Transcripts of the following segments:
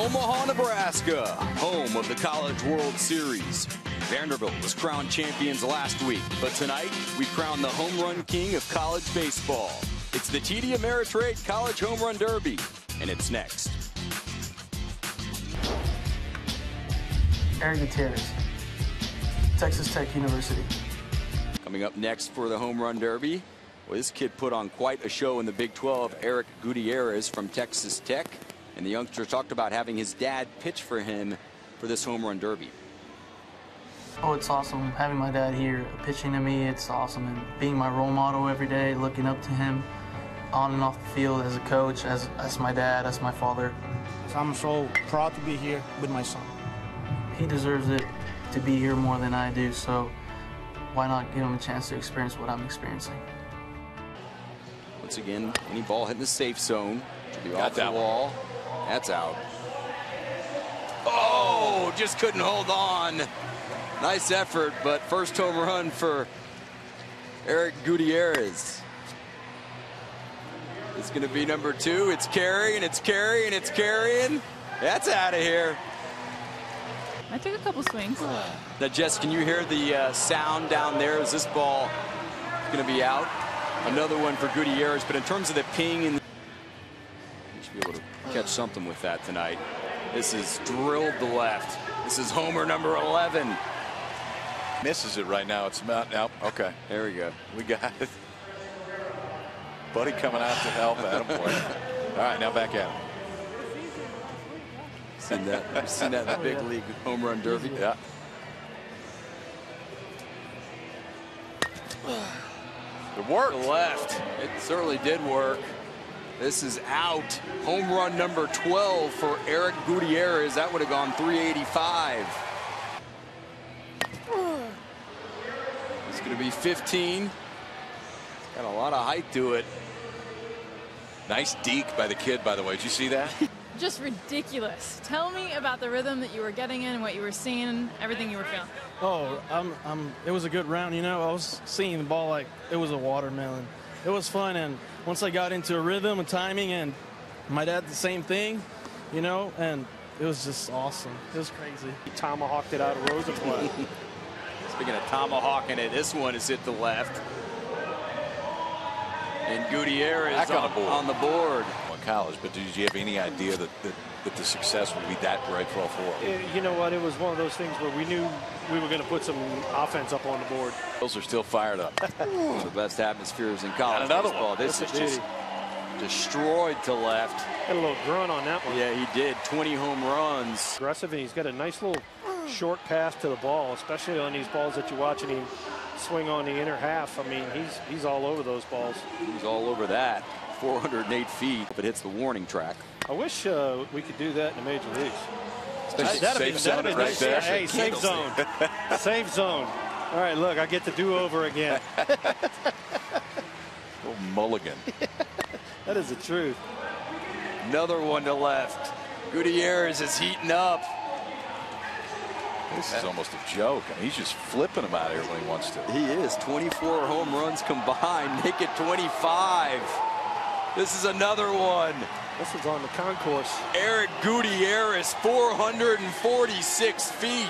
Omaha, Nebraska, home of the College World Series. Vanderbilt was crowned champions last week, but tonight we crown the home run king of college baseball. It's the TD Ameritrade College Home Run Derby, and it's next. Eric Gutierrez, Texas Tech University. Coming up next for the home run derby, well, this kid put on quite a show in the Big 12. Eric Gutierrez from Texas Tech. And the youngster talked about having his dad pitch for him for this home run derby. Oh, it's awesome having my dad here pitching to me. It's awesome and being my role model every day, looking up to him on and off the field as a coach, as, as my dad, as my father. So I'm so proud to be here with my son. He deserves it to be here more than I do, so why not give him a chance to experience what I'm experiencing? Once again, any ball hitting the safe zone. Should be Got off the that one. Wall. That's out. Oh, just couldn't hold on. Nice effort, but first home run for Eric Gutierrez. It's going to be number two. It's carrying, it's carrying, it's carrying. That's out of here. I took a couple swings. Now, Jess, can you hear the uh, sound down there? Is this ball going to be out? Another one for Gutierrez, but in terms of the ping, and catch something with that tonight. This is drilled the left. This is homer number 11. Misses it right now. It's not now. Okay, There we go. we got it. Buddy coming out to help. Adam boy. All right, now back at him. Seen that? Seen that in the big league home run derby? Yeah. It worked. Left. It certainly did work. This is out. Home run number 12 for Eric Gutierrez. That would have gone 385. It's going to be 15. Got a lot of height to it. Nice deke by the kid, by the way. Did you see that? Just ridiculous. Tell me about the rhythm that you were getting in, what you were seeing, everything you were feeling. Oh, I'm, I'm, it was a good round. You know, I was seeing the ball like it was a watermelon. It was fun, and once I got into a rhythm and timing, and my dad the same thing, you know, and it was just awesome. It was crazy. He tomahawked it out of Rosenblatt. Speaking of tomahawking it, this one is hit the left. And Gutierrez Back on the board. on the board. On college, but did you have any idea that, that, that the success would be that great for all four? Eh, you know what? It was one of those things where we knew we were going to put some offense up on the board. Those are still fired up. The best atmospheres in college Got another baseball. one. This That's is just destroyed to left. Had a little grunt on that one. Yeah, he did. 20 home runs. Aggressive, and he's got a nice little short pass to the ball, especially on these balls that you're watching him swing on the inner half. I mean, he's he's all over those balls. He's all over that. 408 feet if it hits the warning track. I wish uh, we could do that in the major leagues. Safe That'd be, zone right nice. there. Hey, safe zone. safe zone. All right, look, I get to do over again. Oh, mulligan. That is the truth. Another one to left. Gutierrez is heating up. This is almost a joke. I mean, he's just flipping them out here when he wants to. He is 24 home runs combined, make it 25. This is another one. This is on the concourse. Eric Gutierrez, 446 feet.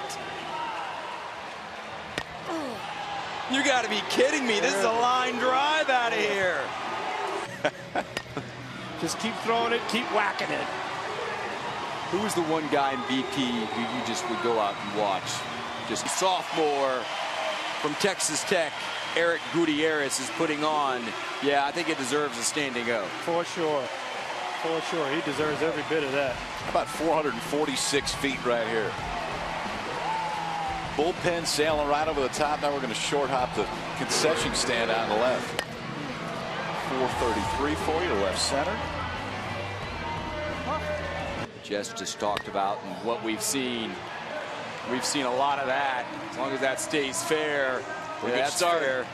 You got to be kidding me. This is a line drive out of here. Just keep throwing it, keep whacking it. Who was the one guy in BP who you just would go out and watch? Just sophomore from Texas Tech, Eric Gutierrez is putting on. Yeah, I think it deserves a standing O. For sure. For sure. He deserves every bit of that. About 446 feet right here? Bullpen sailing right over the top. Now we're going to short hop the concession stand out on the left. 433 for you left center. Jess just talked about and what we've seen. We've seen a lot of that. As long as that stays fair, We're yeah, good that's start. fair.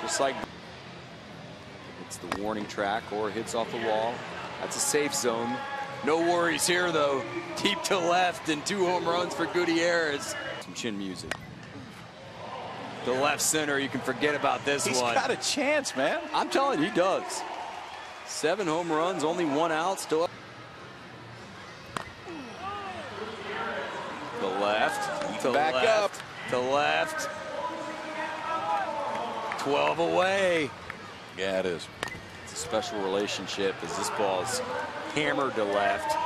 Just like it's the warning track or hits off the wall. That's a safe zone. No worries here though. Deep to left and two home runs for Gutierrez. Some chin music. The left center, you can forget about this He's one. He's got a chance, man. I'm telling you, he does. Seven home runs, only one out, still To Back left, To left. 12 away. Yeah, it is. It's a special relationship as this ball's hammered to left.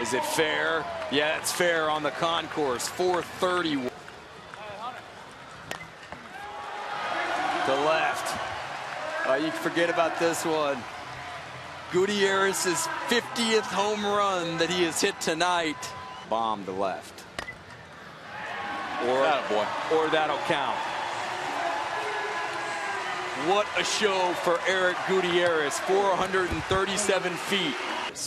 Is it fair? Yeah, it's fair on the concourse. 430. To left. Uh, you forget about this one. Gutierrez's 50th home run that he has hit tonight. Bomb to left. Or, Attaboy. or that'll count. What a show for Eric Gutierrez, 437 feet.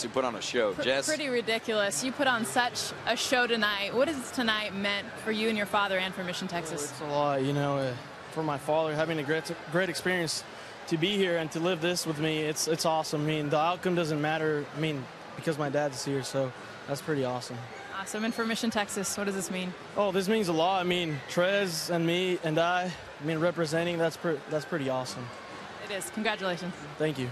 To put on a show, Pr- Jess. Pretty ridiculous. You put on such a show tonight. What has tonight meant for you and your father and for Mission, Texas? It's a lot, you know, uh, for my father having a great great experience to be here and to live this with me. It's it's awesome. I mean, the outcome doesn't matter. I mean, because my dad's here, so that's pretty awesome. Awesome. And for Mission, Texas, what does this mean? Oh, this means a lot. I mean, Trez and me and I, I mean, representing that's pre- that's pretty awesome. It is. Congratulations. Thank you.